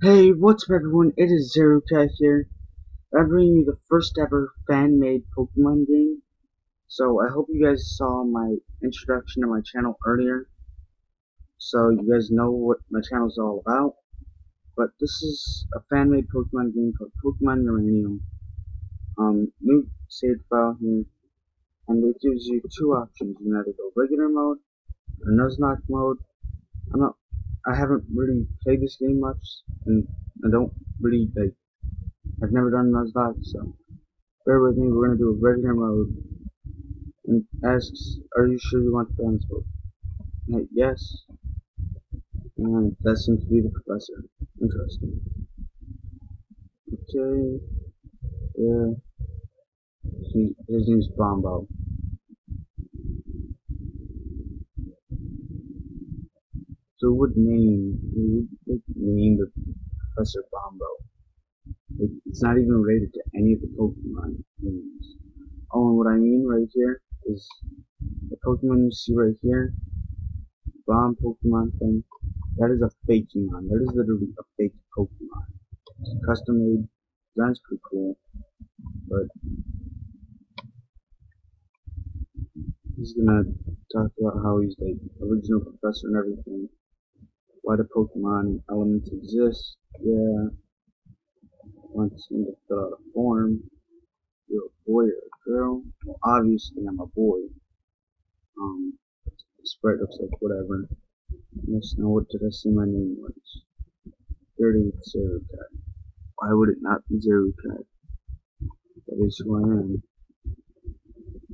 Hey, what's up everyone? It is Zerukai here. I'm bringing you the first ever fan-made Pokemon game. So I hope you guys saw my introduction to my channel earlier. So you guys know what my channel is all about. But this is a fan-made Pokemon game called Pokemon Uranium. Um, new save file here. And it gives you two options. You can either go regular mode or Nuzlocke mode. I'm not I haven't really played this game much, and I don't really like. I've never done Nuzlocke, so bear with me. We're gonna do a regular mode, and asks, "Are you sure you want to the balance mode?" Like, yes, and that seems to be the professor. Interesting. Okay, yeah. His name's Bombo. So would name would name the Professor Bombo. Like, it's not even related to any of the Pokemon names. Oh, and what I mean right here is the Pokemon you see right here, bomb Pokemon thing. That is a fake Pokemon. That is literally a fake Pokemon. It's custom made. Design's pretty cool, but he's gonna talk about how he's the original professor and everything why the Pokemon elements exist. Yeah. Wants me to fill out a form. You're a boy or a girl? Well, obviously I'm a boy. Um, the sprite looks like whatever. Yes, now what did I say my name was? 30 Zero Cat. Why would it not be Zero Cat? That is who I am.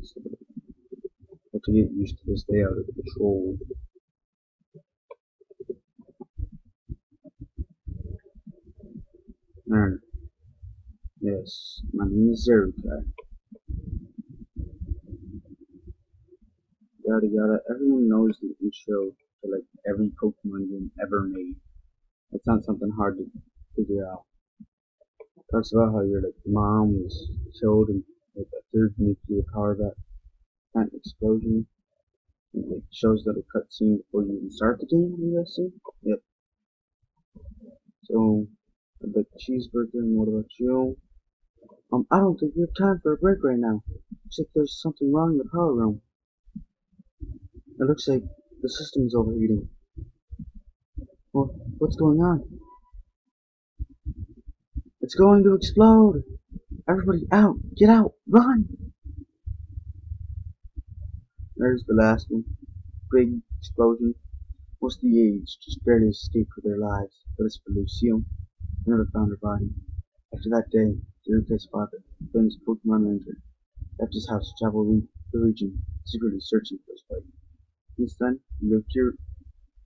So, I have to get used to this day out of control. Yes, my name is Zerukai. Yada yada. Everyone knows the intro to like every Pokemon game ever made. It's not something hard to figure out. It talks about how your like mom was killed in like a third nuclear power that plant explosion. It like, shows that a cutscene before you even start the game, I'm guessing. Yep. So the cheeseburger, and what about you? Um, I don't think we have time for a break right now. Looks like there's something wrong in the power room. It looks like the system's overheating. Well, what's going on? It's going to explode! Everybody out! Get out! Run! There's the last one. Big explosion. Most of the age just barely escaped with their lives, but it's for Lucille never found her body. After that day, Zeruka's father, famous Pokemon ranger, left his house to travel the region, secretly searching for his wife. Since then, he lived here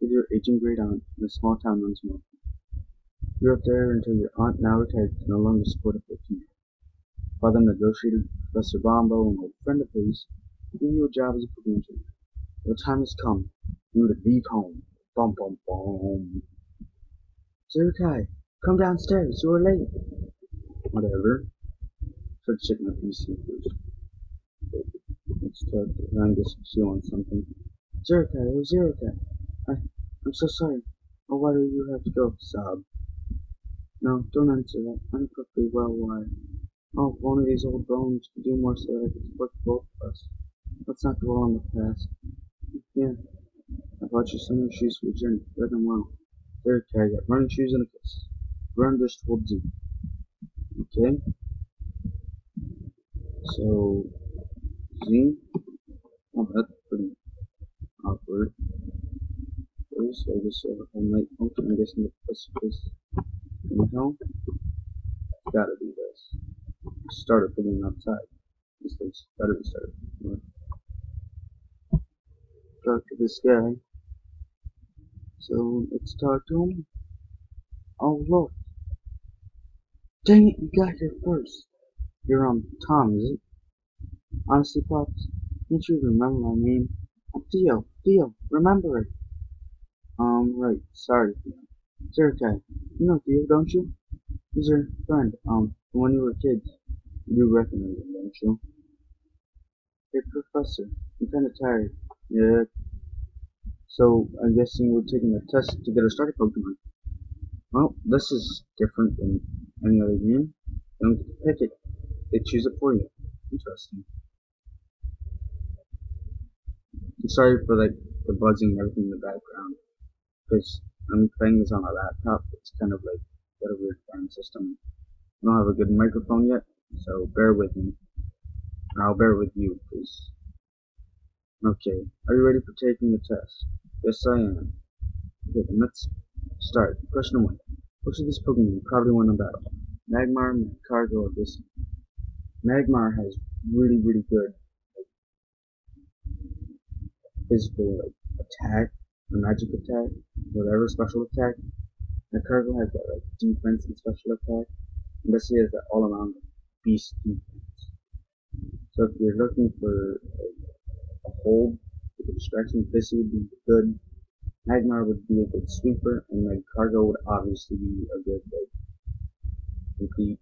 with your aging great aunt in a small town once more. You up there until your aunt, now retired, could no longer support a Pokemon. Father negotiated with Professor Bombo, an old friend of his, to give you a job as a Pokemon trainer. The time has come you to leave home. Bum bum bum. Zerukai, Come downstairs, you're late. Whatever. Start checking the PC first. Let's start I guess she wants something. Zerka, oh Zerka. I I'm so sorry. Oh why do you have to go? Sob. No, don't answer that. I'm perfectly well why. Oh, one of these old bones could do more so that I could support both of us. Let's not dwell on the past. Yeah. I bought you some new shoes for your journey. Good and well. There, I got running shoes and a kiss. Brandished Woodsy. Okay. So Z. That's pretty awkward. First, I guess uh, I might. Okay, I'm guessing the first in the hell. Gotta be this. Started putting outside. This thing's gotta be started. Talk to this guy. So let's talk to him. Oh look, Dang it, you got here first. You're, um, Tom, is it? Honestly, Pops, can't you remember my name? I'm Theo. Theo, remember it. Um, right, sorry, Theo. Zerkai, you know Theo, don't you? He's your friend, um, when you were kids. You recognize him, don't you? Hey, Professor, I'm kinda tired. Yeah. So, I'm guessing we're taking a test to get a starter Pokemon. Well, this is different than any other game. You don't get to pick it. They choose it for you. Interesting. I'm sorry for like the buzzing and everything in the background. Because I'm playing this on a laptop. It's kind of like got a weird sound system. I don't have a good microphone yet, so bear with me. I'll bear with you, please. Okay, are you ready for taking the test? Yes, I am. Okay, let's start. Question one. Which of these Pokemon probably won the battle? Magmar, Cargo, or this? Magmar has really, really good like, physical like, attack, or magic attack, whatever special attack. Cargo has that like defense and special attack. And this has that all around beast defense. So if you're looking for like, a hold with a distraction, this would be good. Magmar would be a good sweeper, and like Cargo would obviously be a good like complete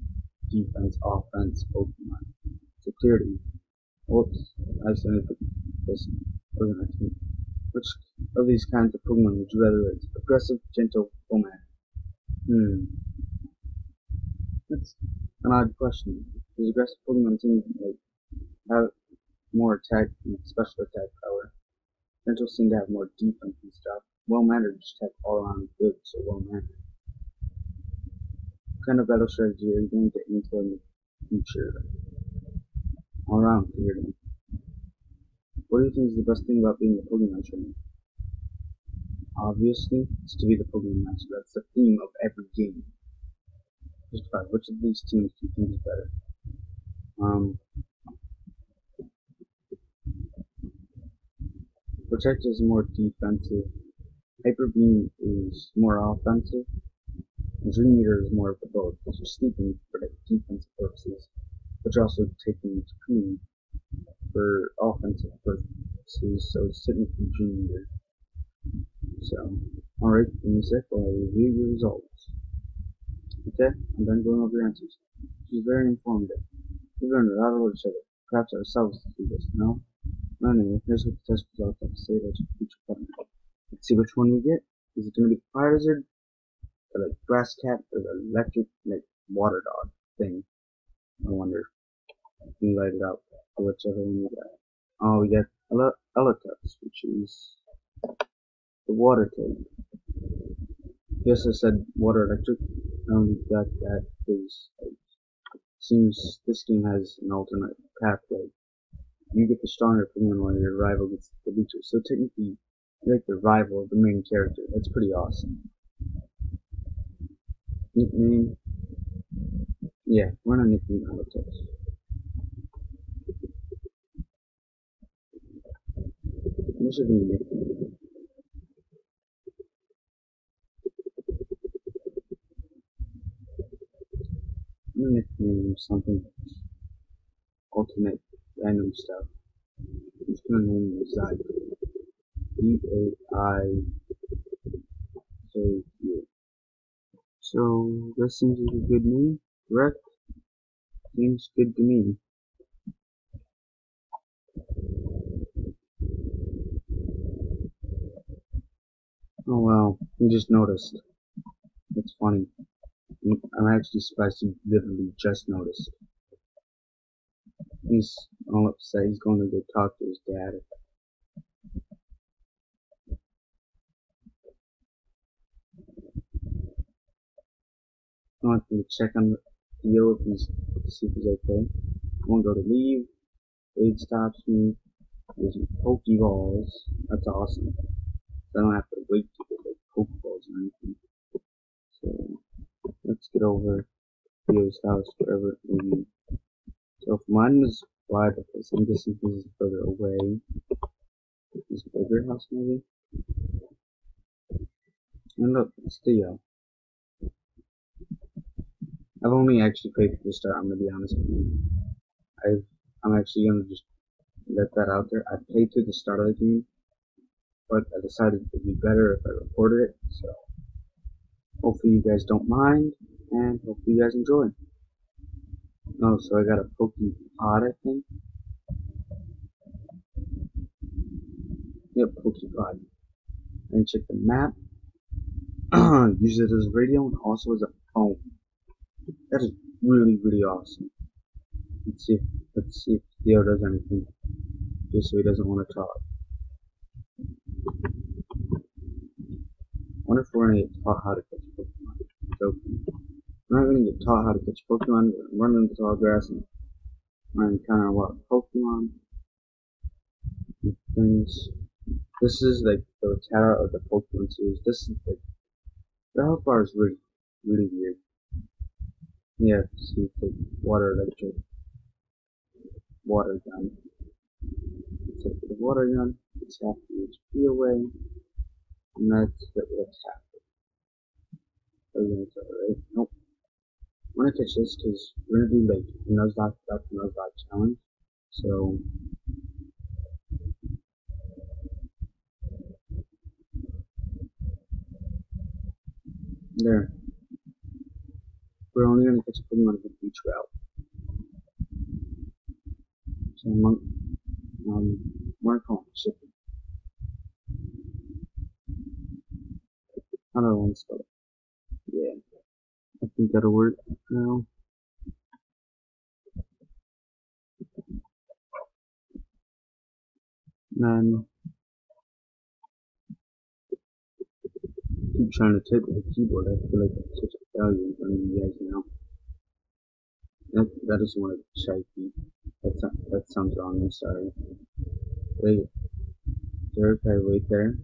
defense, offense Pokemon. So clearly, whoops, I accidentally put this organization. Which of these kinds of Pokemon would you rather raise? Aggressive, gentle, romantic? Hmm. That's an odd question. Because aggressive Pokemon seem like have more attack and special attack power. Gentle seem to have more defense and stuff. Well mannered just have all around good, so well mannered. What kind of battle strategy are you going to into in the future? All around clearly. What do you think is the best thing about being a Pokemon trainer? Obviously, it's to be the Pokemon master. That's the theme of every game. Just about which of these teams do you think is better? Um, Protect is more defensive. Hyper Beam is more offensive. Dream Eater is more of a both, because you're sleeping for like defensive purposes, but you're also taking Cocoon for offensive purposes, so it's technically Dream Eater. So, alright, in a sec I review your results. Okay, I'm done going over your answers. This is very informative. We've learned a lot about each other. Perhaps ourselves to do this, no? Anyway, here's what the test results have to say about your future partner. Let's see which one we get. Is it going to be Fire Lizard, or like Grass Cat, or the electric, like, water dog thing? I wonder. I can light it up. Whichever one we got. Oh, we got Ele which is the water type. Yes, I said water electric. Only got that because seems this game has an alternate pathway you get the stronger Pokemon while your rival gets the weaker. So technically, like the rival of the main character. That's pretty awesome. Nickname? Yeah, we're not nickname Eletux. What should we nickname? Nickname something alternate random stuff. I'm just gonna name it Zai. D A I J U. So that seems like a good name, correct? Seems good to me. Oh wow, he just noticed. That's funny. I'm actually surprised you literally just noticed. He's all upset. He's going to go talk to his dad. Want to check on Theo if he's see if he's okay. I want to go to leave. Aid stops me. There's Pokeballs. That's awesome. I don't have to wait to get like Pokeballs or anything. So let's get over Theo's house wherever maybe so if mine was wide, because I'm guessing this is further away. This bigger house maybe. And look, it's the Theo. I've only actually played to the start, I'm gonna be honest with you. I've I'm actually gonna just let that out there. I played to the start of the game, but I decided it would be better if I recorded it, so hopefully you guys don't mind, and hopefully you guys enjoy. Oh, so I got a Pokepod, I think. Yep, Pokepod. And check the map. use it as a radio and also as a phone. That is really, really awesome. Let's see if, let's see if Theo does anything. Just so he doesn't want to talk. I wonder if we're gonna get taught how to catch Pokemon. Joking. We're not gonna get taught how to catch Pokemon, we're running into tall grass and a lot of Pokemon things. This is like the Tara of the Pokemon series. This is like the health bar is really really weird. Yeah, see the water electric water gun. Take the water gun, it's half the HP away. And that's what's happening. Oh, yeah, it's alright. Nope. I'm gonna catch this because we're gonna do like Nuzlocke stuff, Nuzlocke challenge. So there. We're only gonna catch a Pokemon on the beach route. So I'm um, mark on shipping. I don't know spell it. Yeah. I think that'll work now. And keep trying to type with the keyboard. I feel like I'm such a failure in front of you guys now. That that is one of the shy key. That sounds wrong. I'm sorry. Wait, Derek, I wait there.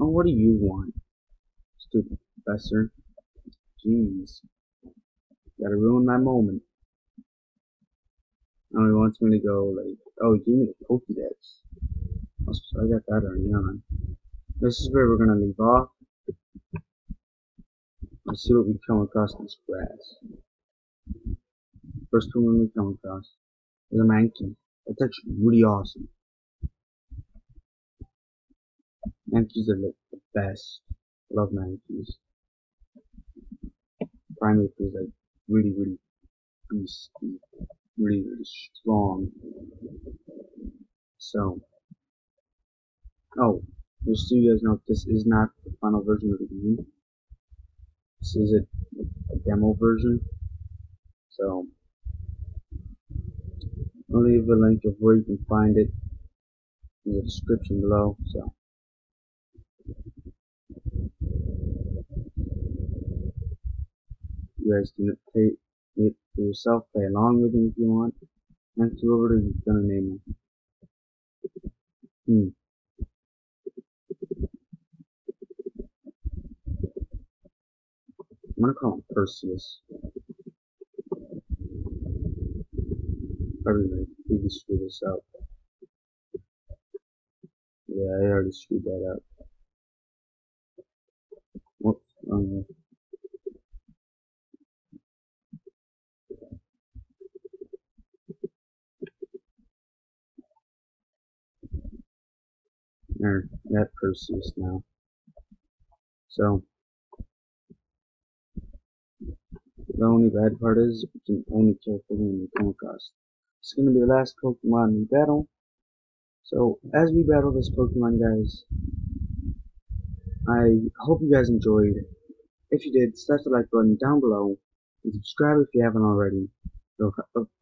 Oh, what do you want? Stupid professor. Jeez. Gotta ruin my moment. Oh, he wants me to go, like, oh, give me the Pokédex. So I got that already on. This is where we're gonna leave off. Let's see what we come across in this grass. First one we come across is a Mankey. That's actually really awesome. Mankeys are like the best love Mankeys. Primeape is like really, really beastly, really, really strong. So, oh, just so you guys know, this is not the final version of the game. This is a, a demo version. So, I'll leave a link of where you can find it in the description below. So, you guys can play it for yourself, play along with me if you want. And whoever you're gonna name him. Hmm. I'm gonna call him Perseus. Everybody, we can screw this up. Yeah, I already screwed that up. Whoops, um, or that Perseus now. So the only bad part is we can only kill Pokemon we come across. It's gonna be the last Pokemon we battle. So as we battle this Pokemon guys, I hope you guys enjoyed. If you did, smash the like button down below and subscribe if you haven't already.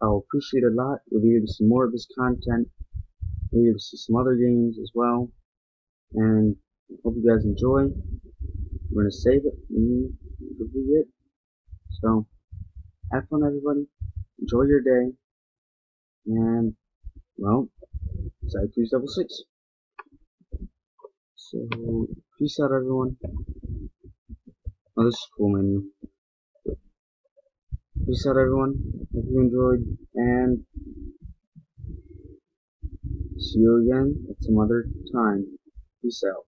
I'll appreciate it a lot. You'll be able to see more of this content. You'll be able to see some other games as well and hope you guys enjoy. We're gonna save it mm-hmm. and it'll be it. So have fun everybody. Enjoy your day. And well, two double six. So peace out everyone. Oh this is cool menu. Peace out everyone. Hope you enjoyed and see you again at some other time. Peace out.